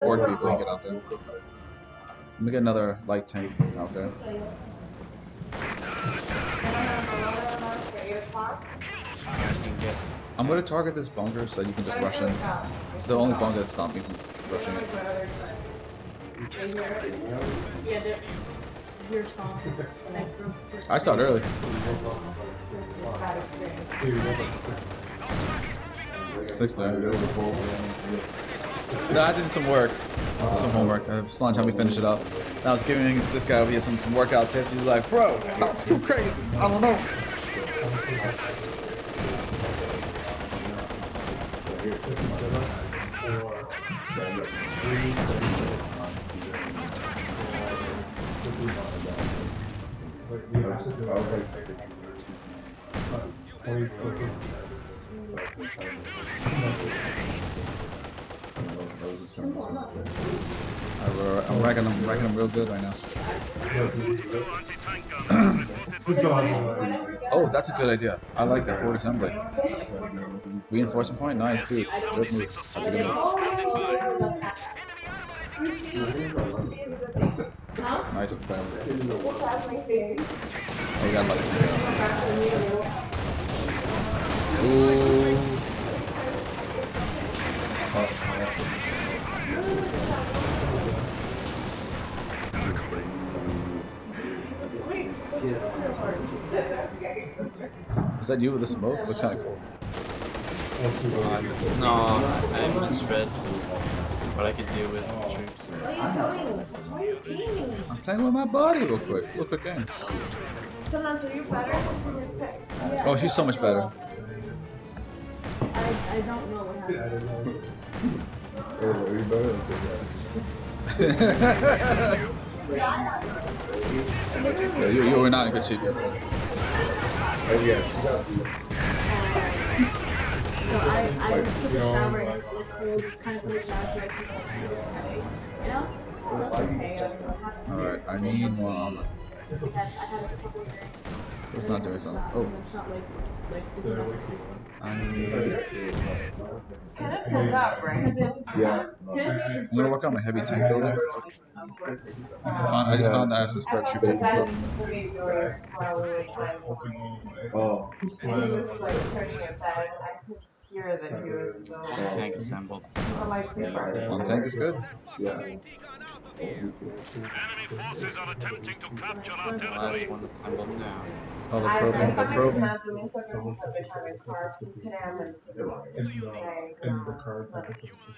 Board people get out there. Let me get another light tank out there. I'm gonna target this bunker so you can just rush in. It's the only bunker that stopped me from rushing it. Yeah, the- your song. like, your I started early. first bad. Thanks, Larry. No, I did some work, some homework. Uh, helped me finish it up. And I was giving this guy over here some, some workout tips. He's like, bro, sounds too crazy. I don't know. Uh, we're- Uh, I'm racking them, racking them real good right now. Oh, that's a good idea. I like that forward assembly. Reinforcement point, nice too. Good move. That's a good move. Nice. plan. Oh, you got lucky. Ooh. Is that you with the smoke? Looks kind of cool. Uh, no, I'm misread what I could do with troops. What are you doing? Why are you teaming? I'm playing with my body real quick. Real quick game. Solange, are you better? What's your respect? Oh, she's so much better. I, I don't know what happened. yeah, you, you were not in good shape yesterday. So I, I took a shower and like cold, kind of cold shower so I could get headache. And I was, so that's okay. I was happy. Alright, I need more armor. I had, I had a couple of drinks. It's not doing something. Oh, It's not like, like, just a recipe, so. I need. Kind pulled up, right? Yeah. I'm gonna work on my heavy tank building. I, I just found that I have to spread troop taking That's from. just the resource while we were trying to. Oh, And he was like turning it back, and I could hear that he was still. Tank assembled. So my prefer. One tank is good. yeah. Enemy forces are attempting to capture our last territory. one assembled now. Oh, they're I probing. They're probing. not doing something so they have a carbs and today I'm going to do it.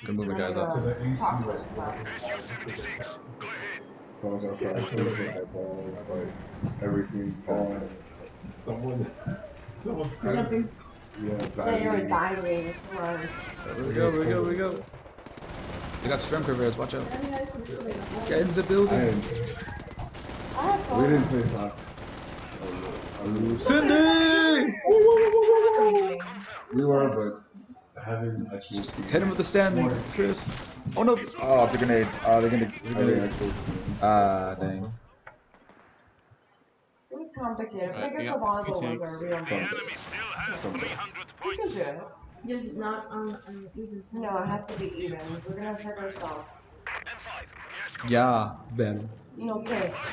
Good moving, guys. Up. Chocolate. SU-76, go ahead. So I was outside, I showed my eyeballs, like, everything falling. Someone, someone, Jumping. yeah, They are diving. diving. Rush. Here we go, here we go, here we go. They got strength conveyors, watch out. I mean, that's just like- Get in the building. didn't, I we fun. didn't play soccer. I lose. Cindy! We were, but I haven't actually. Hit him with the stand, Chris. Oh no! Oh, the grenade. Oh, they're gonna. I didn't actually. Ah, dang. It was complicated. Alright, I guess the volleyball was tanks. real The enemy still has 300 We can points. do it. Just not on, on even. No, it has to be even. We're gonna hurt ourselves. M5, yes, Yeah, Ben. Okay.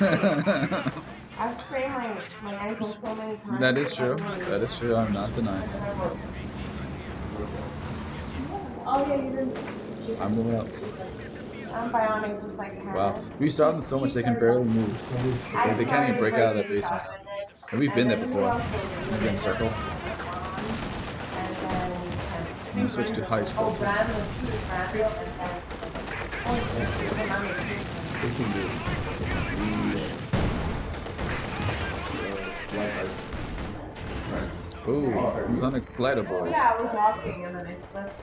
I've sprained my, my ankle so many times. that is true. That is true. I'm not denying. Oh, yeah, you didn't. I'm moving up. I'm bionic just like her. Wow. We started them so much they can barely move. I They, they can't even break out of that breaking basement. stuff, and And we've been there before. who else We've been circled. And then- I'm gonna switch to high Oh, explosive. Brand was two Brand and then. Oh, it's the dynamic. We can do it. We, like, I- Ooh, who's on a glider boy? Yeah, I was walking and then I slipped.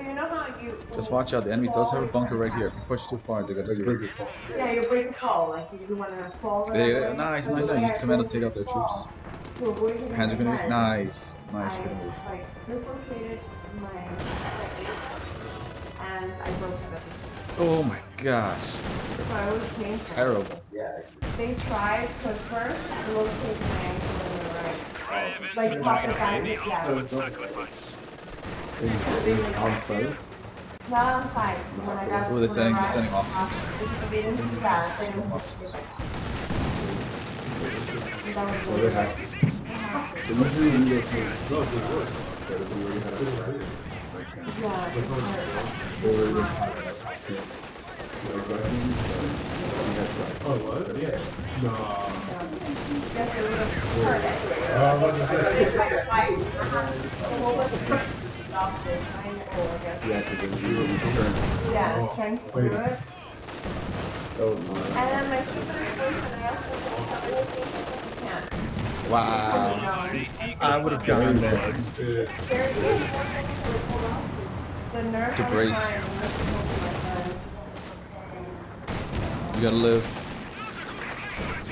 But you know how you. Just watch out. The enemy does have a bunker right here. If you push too far, they're gonna Like, see break you. Yeah, you break a call. Like you wanna fall. Yeah, yeah, nice, nice, the nice. Use commandos to take out their troops. fall, To avoid hitting Hands are gonna use nice, nice. I Good move. like dislocated my and I broke it. Oh my gosh, So I was painful. terrible. Yeah. They tried to first locate my ankle in the right. Like pop it back. Yeah. Ultimate sacrifice. In, in, on site. Not on site. When I got Who are they sending- they're arrived, sending officers? They didn't do that. They just that was Well, they have. They usually when you go no, it's just. But if we already had a Friday, like, Yeah. they already had a Friday. Oh, what? Yeah. No. Guess they would have heard it. Uh, what's the It's like fight. What was the first stop this? I know, I guess. Yeah, because then you were turned. Yeah, it's trying to do it. That was mine. And then my stupid boyfriend, I asked him to come with me. He can't. Wow. I would have gone there. Very good. The nurse To was brace. crying, and this is what. You gotta live.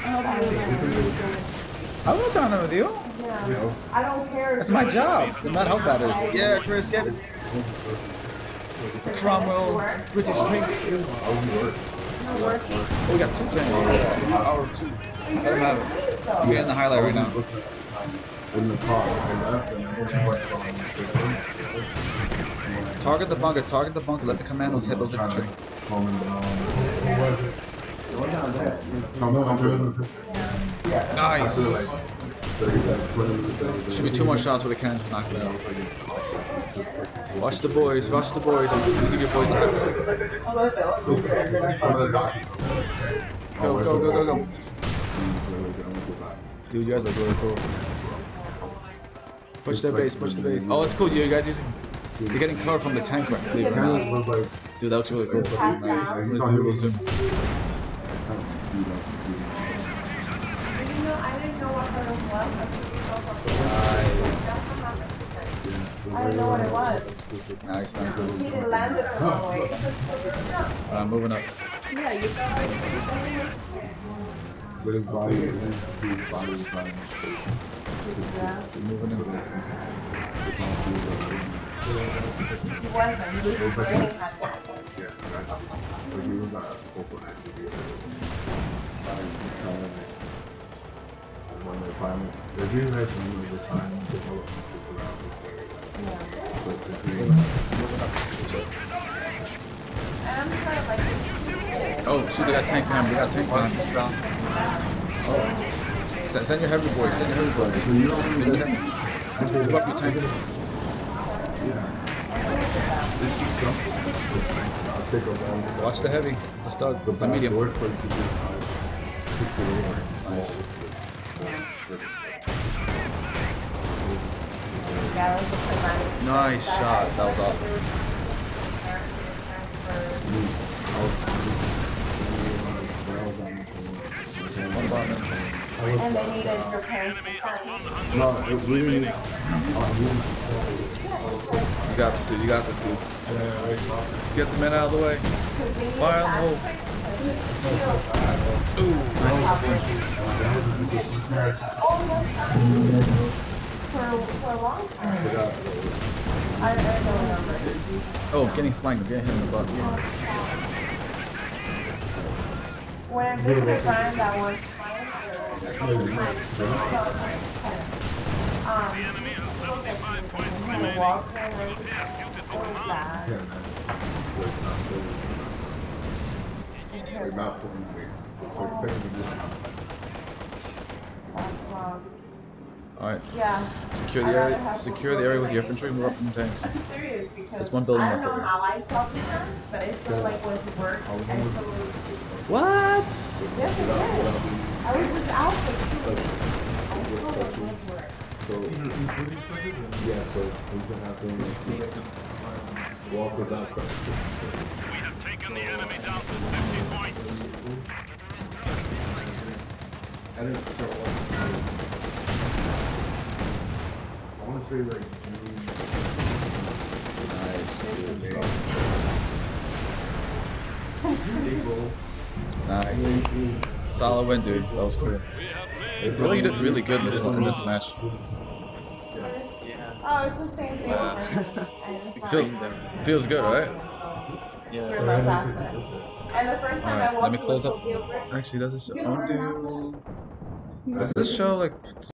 I hope I was I would have gone there with you. Yeah. I don't care. That's my job. No matter how bad it is. Yeah, Chris, get it. Cromwell, British tank. Oh, work. Oh, we got two tanks. Hour two. Let him have it. We're in the highlight right now. In the car, I left and I went Target the bunker, target the bunker, let the commandos hit those infantry. Calming down. Who was it? Nice. Should Should be two more shots with a cannon to knock it out. Watch the boys, watch the boys. You give your boys a high five. Go, go, go, go, go. Dude, you guys are really cool. Push their base, push the base. Oh, it's cool. You guys using. You're getting cover from the tank right there. right? Dude, that looks really cool. Nice. I'm gonna do a little zoom. To. I didn't know what it was. Nice, nice. He nice. didn't land it way. Alright, moving up. Yeah, you saw it. But his body, his body was fine. Moving in. He wasn't. He was really had that. Yeah, but he was not supposed to actually be there. And when they finally, they didn't have to the time to develop the shit around this area. But the green, And I'm trying like this. Oh, shoot, they got tank behind. They got tank behind. Oh. Send, send your heavy boy, send your heavy boy. so you don't really, Move up your tank. I'll take a. Watch the heavy. It's a stud. The It's a medium. door for you to do, kick it over. Nice. Yeah, that was the plan. Nice shot. That was awesome. And they needed your parents to. No, it really, uh, You got this, dude. You got this, dude. Get the men out of the way. Fire on the hole. Ooh, nice. Oh. Oh, getting flanked. Getting hit in the butt. When I visited Brian that one time, um, The enemy has 75 points kind of remaining. walked there, like, Prepare suited for what was command. that? like not putting me, so it's like technically. That was- All right. Yeah. Secure the area. Secure the area with your infantry. Move up in the tanks. I'm serious because There's one building I don't left know over. how I felt this time, but I still like went to work. I still What? Yes, I did. I was just out for two weeks. I still like went to work. So, yeah, so things that happen, like, walk without question. We have taken the enemy I didn't, so, I wanna say like June. Nice. April. Nice. Solid win, dude. That was cool. Really did really good in this one in this match. Yeah. Oh, it's the same thing. Wow. I just Feels thought feels good, right? you're Yeah. And the first time Alright, I walked let me close the up. field, Actually, does this show? Does this show like